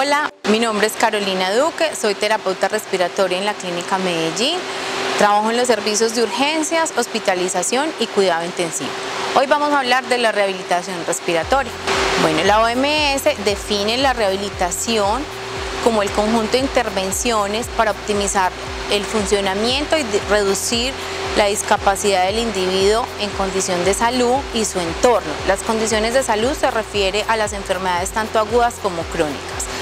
Hola, mi nombre es Carolina Duque, soy terapeuta respiratoria en la Clínica Medellín. Trabajo en los servicios de urgencias, hospitalización y cuidado intensivo. Hoy vamos a hablar de la rehabilitación respiratoria. Bueno, la OMS define la rehabilitación como el conjunto de intervenciones para optimizar el funcionamiento y reducir la discapacidad del individuo en condición de salud y su entorno. Las condiciones de salud se refiere a las enfermedades tanto agudas como crónicas.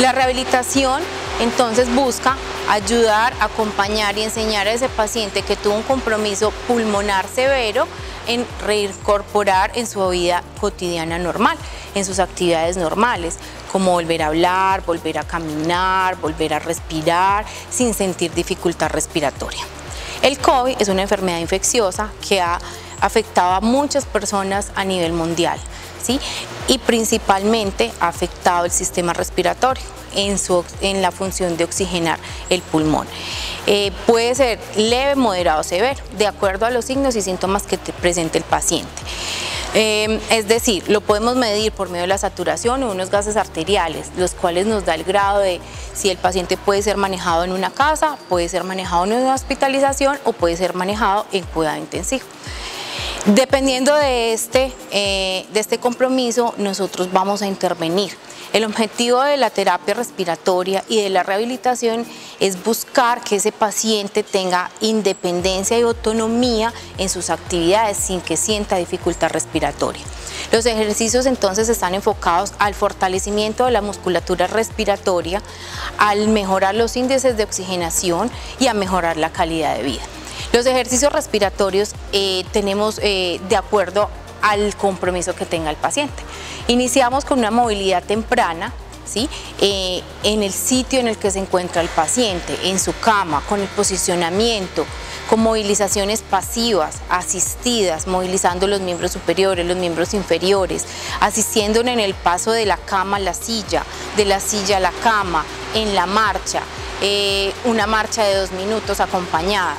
La rehabilitación entonces busca ayudar, acompañar y enseñar a ese paciente que tuvo un compromiso pulmonar severo en reincorporar en su vida cotidiana normal, en sus actividades normales, como volver a hablar, volver a caminar, volver a respirar sin sentir dificultad respiratoria. El COVID es una enfermedad infecciosa que ha afectado a muchas personas a nivel mundial y principalmente ha afectado el sistema respiratorio en, su, en la función de oxigenar el pulmón. Eh, puede ser leve, moderado o severo, de acuerdo a los signos y síntomas que te presente el paciente. Eh, es decir, lo podemos medir por medio de la saturación o unos gases arteriales, los cuales nos da el grado de si el paciente puede ser manejado en una casa, puede ser manejado en una hospitalización o puede ser manejado en cuidado intensivo. Dependiendo de este, eh, de este compromiso, nosotros vamos a intervenir. El objetivo de la terapia respiratoria y de la rehabilitación es buscar que ese paciente tenga independencia y autonomía en sus actividades sin que sienta dificultad respiratoria. Los ejercicios entonces están enfocados al fortalecimiento de la musculatura respiratoria, al mejorar los índices de oxigenación y a mejorar la calidad de vida. Los ejercicios respiratorios eh, tenemos eh, de acuerdo al compromiso que tenga el paciente. Iniciamos con una movilidad temprana, ¿sí? Eh, en el sitio en el que se encuentra el paciente, en su cama, con el posicionamiento, con movilizaciones pasivas, asistidas, movilizando los miembros superiores, los miembros inferiores, asistiéndole en el paso de la cama a la silla, de la silla a la cama, en la marcha, una marcha de dos minutos acompañada.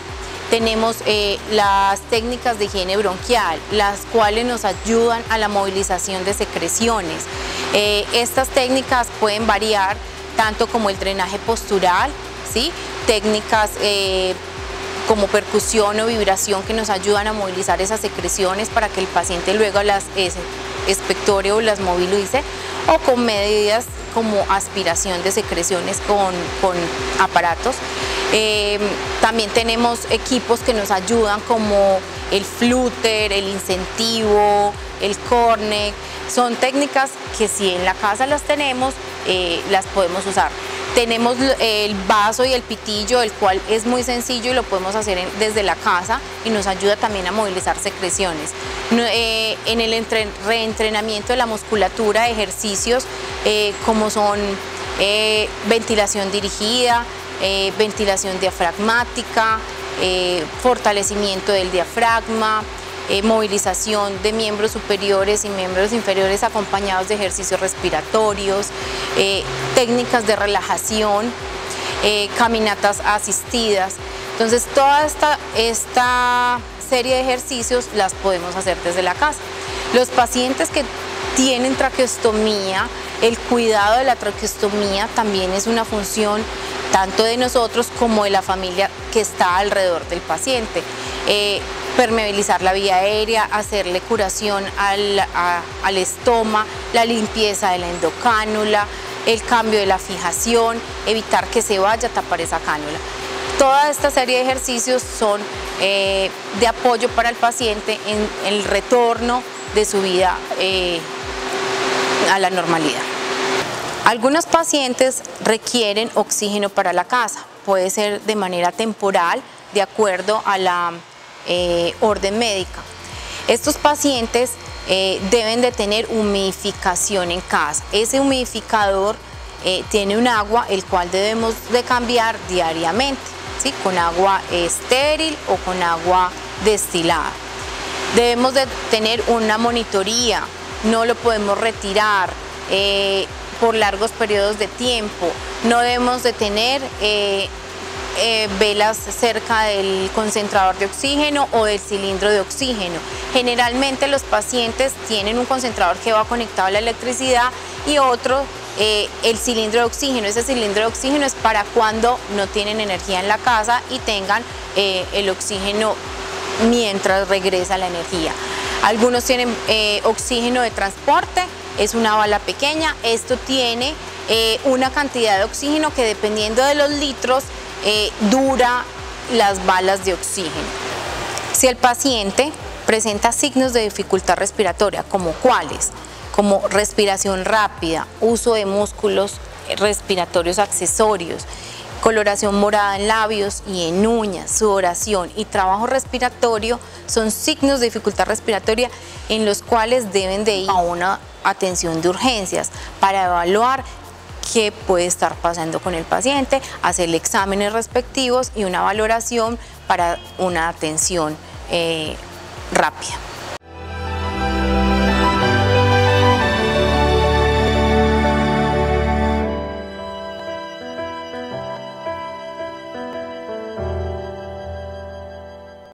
Tenemos eh, las técnicas de higiene bronquial, las cuales nos ayudan a la movilización de secreciones. Eh, estas técnicas pueden variar tanto como el drenaje postural, ¿sí? técnicas eh, como percusión o vibración que nos ayudan a movilizar esas secreciones para que el paciente luego las espectore o las movilice, o con medidas como aspiración de secreciones con, con aparatos. Eh, también tenemos equipos que nos ayudan como el flutter, el incentivo, el corne. Son técnicas que si en la casa las tenemos, eh, las podemos usar. Tenemos el vaso y el pitillo, el cual es muy sencillo y lo podemos hacer desde la casa y nos ayuda también a movilizar secreciones. Eh, en el reentrenamiento de la musculatura, ejercicios como son ventilación dirigida, eh, ventilación diafragmática, eh, fortalecimiento del diafragma, eh, movilización de miembros superiores y miembros inferiores acompañados de ejercicios respiratorios, técnicas de relajación, caminatas asistidas. Entonces toda esta, esta serie de ejercicios las podemos hacer desde la casa. Los pacientes que tienen traqueostomía, el cuidado de la traqueostomía también es una función tanto de nosotros como de la familia que está alrededor del paciente. Eh, permeabilizar la vía aérea, hacerle curación al, estoma, la limpieza de la endocánula, el cambio de la fijación, evitar que se vaya a tapar esa cánula. Toda esta serie de ejercicios son eh, de apoyo para el paciente en el retorno de su vida eh, a la normalidad. Algunos pacientes requieren oxígeno para la casa, puede ser de manera temporal, de acuerdo a la eh, orden médica. Estos pacientes eh, deben de tener humidificación en casa. Ese humidificador eh, tiene un agua el cual debemos de cambiar diariamente, ¿sí? con agua estéril o con agua destilada. Debemos de tener una monitoría, no lo podemos retirar, por largos periodos de tiempo. No debemos de tener eh, eh, velas cerca del concentrador de oxígeno o del cilindro de oxígeno. Generalmente los pacientes tienen un concentrador que va conectado a la electricidad y otro eh, el cilindro de oxígeno. Ese cilindro de oxígeno es para cuando no tienen energía en la casa y tengan el oxígeno mientras regresa la energía. Algunos tienen eh, oxígeno de transporte, es una bala pequeña. Esto tiene una cantidad de oxígeno que dependiendo de los litros dura las balas de oxígeno. Si el paciente presenta signos de dificultad respiratoria, como cuáles, como respiración rápida, uso de músculos respiratorios accesorios, coloración morada en labios y en uñas, sudoración y trabajo respiratorio son signos de dificultad respiratoria en los cuales deben de ir a una atención de urgencias para evaluar qué puede estar pasando con el paciente, hacerle exámenes respectivos y una valoración para una atención eh, rápida.